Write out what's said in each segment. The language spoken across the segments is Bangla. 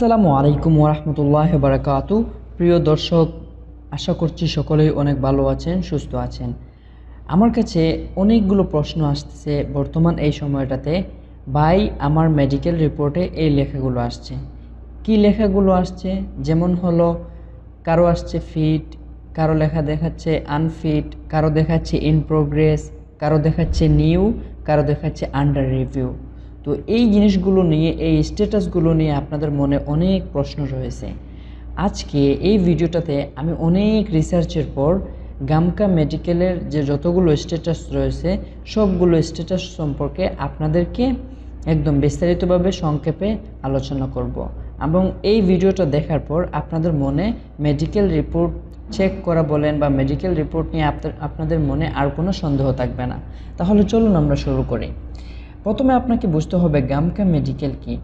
আসসালামু আলাইকুম ওরহমতুল্লাহ বারাকাতু প্রিয় দর্শক, আশা করছি সকলেই অনেক ভালো আছেন, সুস্থ আছেন। আমার কাছে অনেকগুলো প্রশ্ন আসতেছে বর্তমান এই সময়টাতে। ভাই, আমার মেডিকেল রিপোর্টে এই লেখাগুলো আসছে। কি লেখাগুলো আসছে? যেমন হলো, কারও আসছে ফিট কারও লেখা দেখাচ্ছে আনফিট কারও দেখাচ্ছে ইন প্রোগ্রেস কারও দেখাচ্ছে নিউ কারও দেখাচ্ছে আন্ডার রিভিউ তো এই জিনিসগুলো নিয়ে, এই স্ট্যাটাসগুলো নিয়ে আপনাদের মনে অনেক প্রশ্ন রয়েছে। আজকে এই ভিডিওটাতে আমি অনেক রিসার্চের পর গামকা মেডিকেলের যে যতগুলো স্ট্যাটাস রয়েছে, সবগুলো স্ট্যাটাস সম্পর্কে আপনাদেরকে একদম বিস্তারিতভাবে সংক্ষেপে আলোচনা করব। এবং এই ভিডিওটা দেখার পর আপনাদের মনে মেডিকেল রিপোর্ট চেক করা বলেন বা মেডিকেল রিপোর্ট নিয়ে আপনাদের মনে আর কোনো সন্দেহ থাকবে না। তাহলে চলুন আমরা শুরু করি। প্রথমে আপনাকে বুঝতে হবে গামকা মেডিকেল কি।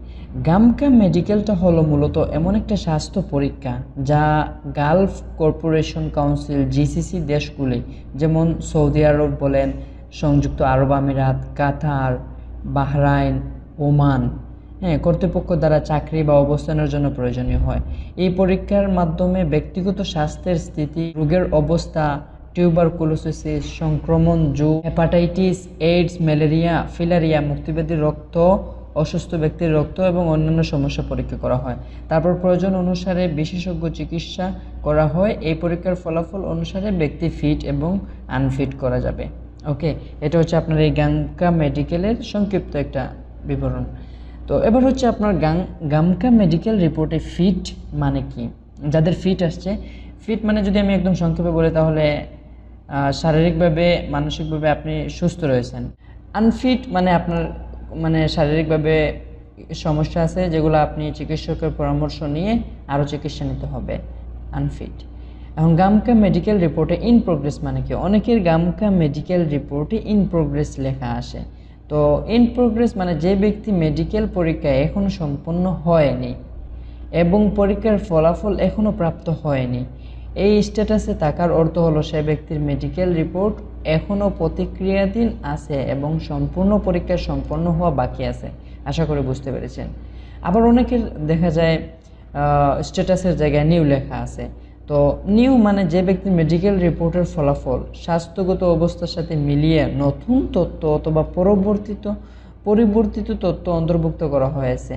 গামকা মেডিকেলটা হলো মূলত এমন একটা স্বাস্থ্য পরীক্ষা যা গালফ কর্পোরেশন কাউন্সিল, জিসিসি দেশগুলি, যেমন সৌদি আরব বলেন, সংযুক্ত আরব আমিরাত, কাতার, বাহরাইন, ওমান হ্যাঁ কর্তৃপক্ষ দ্বারা চাকরি বা অবস্থানের জন্য প্রয়োজনীয় হয়। এই পরীক্ষার মাধ্যমে ব্যক্তিগত স্বাস্থ্যের স্থিতি, রোগের অবস্থা টিউবারকুলোসিস সংক্রমণ যুগ হেপাটাইটিস এইডস ম্যালেরিয়া ফিলারিয়া মুক্তিবাদীর রক্ত, অসুস্থ ব্যক্তির রক্ত এবং অন্যান্য সমস্যা পরীক্ষা করা হয়। তারপর প্রয়োজন অনুসারে বিশেষজ্ঞ চিকিৎসা করা হয়। এই পরীক্ষার ফলাফল অনুসারে ব্যক্তি ফিট এবং আনফিট করা যাবে। ওকে এটা হচ্ছে আপনার এই গাঙ্কা মেডিকেলের সংক্ষিপ্ত একটা বিবরণ। তো এবার হচ্ছে আপনার গাং গামকা মেডিকেল রিপোর্টে ফিট মানে কি? যাদের ফিট আসছে ফিট মানে যদি আমি একদম সংক্ষেপে বলি তাহলে শারীরিকভাবে, মানসিকভাবে আপনি সুস্থ রয়েছেন। আনফিট মানে আপনার মানে শারীরিকভাবে সমস্যা আছে, যেগুলো আপনি চিকিৎসকের পরামর্শ নিয়ে আরও চিকিৎসা নিতে হবে। আনফিট এখন গামকা মেডিকেল রিপোর্টে ইন প্রোগ্রেস মানে কি? অনেকের গামকা মেডিকেল রিপোর্টে ইন প্রোগ্রেস লেখা আসে। তো ইন প্রোগ্রেস মানে যে ব্যক্তি মেডিকেল পরীক্ষা এখনও সম্পন্ন হয়নি এবং পরীক্ষার ফলাফল এখনও প্রাপ্ত হয়নি। এই স্ট্যাটাসে থাকার অর্থ হলো সে ব্যক্তির মেডিকেল রিপোর্ট এখনও প্রতিক্রিয়াধীন আছে এবং সম্পূর্ণ পরীক্ষা সম্পন্ন হওয়া বাকি আছে। আশা করি বুঝতে পেরেছেন। আবার অনেকের দেখা যায় স্ট্যাটাসের জায়গায় নিউ লেখা আছে। তো নিউ মানে যে ব্যক্তির মেডিকেল রিপোর্টের ফলাফল স্বাস্থ্যগত অবস্থার সাথে মিলিয়ে নতুন তথ্য অথবা পরবর্তিত, পরিবর্তিত তথ্য অন্তর্ভুক্ত করা হয়েছে।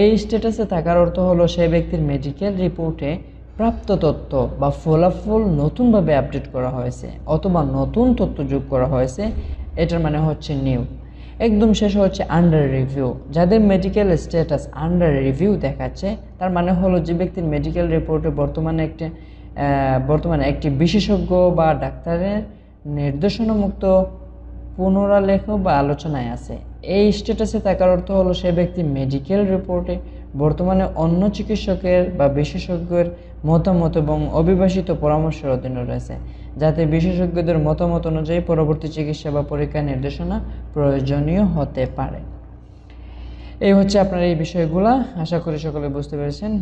এই স্ট্যাটাসে থাকার অর্থ হলো সে ব্যক্তির মেডিকেল রিপোর্টে প্রাপ্ত তথ্য বা ফলাফল নতুনভাবে আপডেট করা হয়েছে অথবা নতুন তথ্য যোগ করা হয়েছে, এটার মানে হচ্ছে নিউ। একদম শেষ হচ্ছে আন্ডার রিভিউ যাদের মেডিকেল স্ট্যাটাস আন্ডার রিভিউ দেখাচ্ছে, তার মানে হলো যে ব্যক্তির মেডিকেল রিপোর্টে বর্তমানে একটি বর্তমানে একটি বিশেষজ্ঞ বা ডাক্তারের নির্দেশনামুক্ত পুনরালেখ বা আলোচনায় আছে। এই স্ট্যাটাসে থাকার অর্থ হলো সে ব্যক্তি মেডিকেল রিপোর্টে বর্তমানে অন্য চিকিৎসকের বা বিশেষজ্ঞের মতামত এবং অভিবাসিত পরামর্শের অধীনে রয়েছে, যাতে বিশেষজ্ঞদের মতামত অনুযায়ী পরবর্তী চিকিৎসা বা পরীক্ষা নির্দেশনা প্রয়োজনীয় হতে পারে। এই হচ্ছে আপনার এই বিষয়গুলো। আশা করি সকলে বুঝতে পেরেছেন।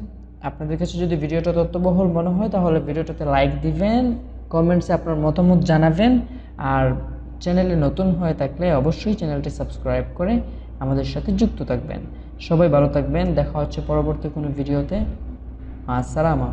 আপনাদের কাছে যদি ভিডিওটা তথ্যবহুল মনে হয়, তাহলে ভিডিওটাতে লাইক দিবেন কমেন্টসে আপনার মতামত জানাবেন, আর চ্যানেলে নতুন হয়ে থাকলে অবশ্যই চ্যানেলটি সাবস্ক্রাইব করে আমাদের সাথে যুক্ত থাকবেন। সবাই ভালো থাকবেন। দেখা হচ্ছে পরবর্তী কোনো ভিডিওতে। আসসালামা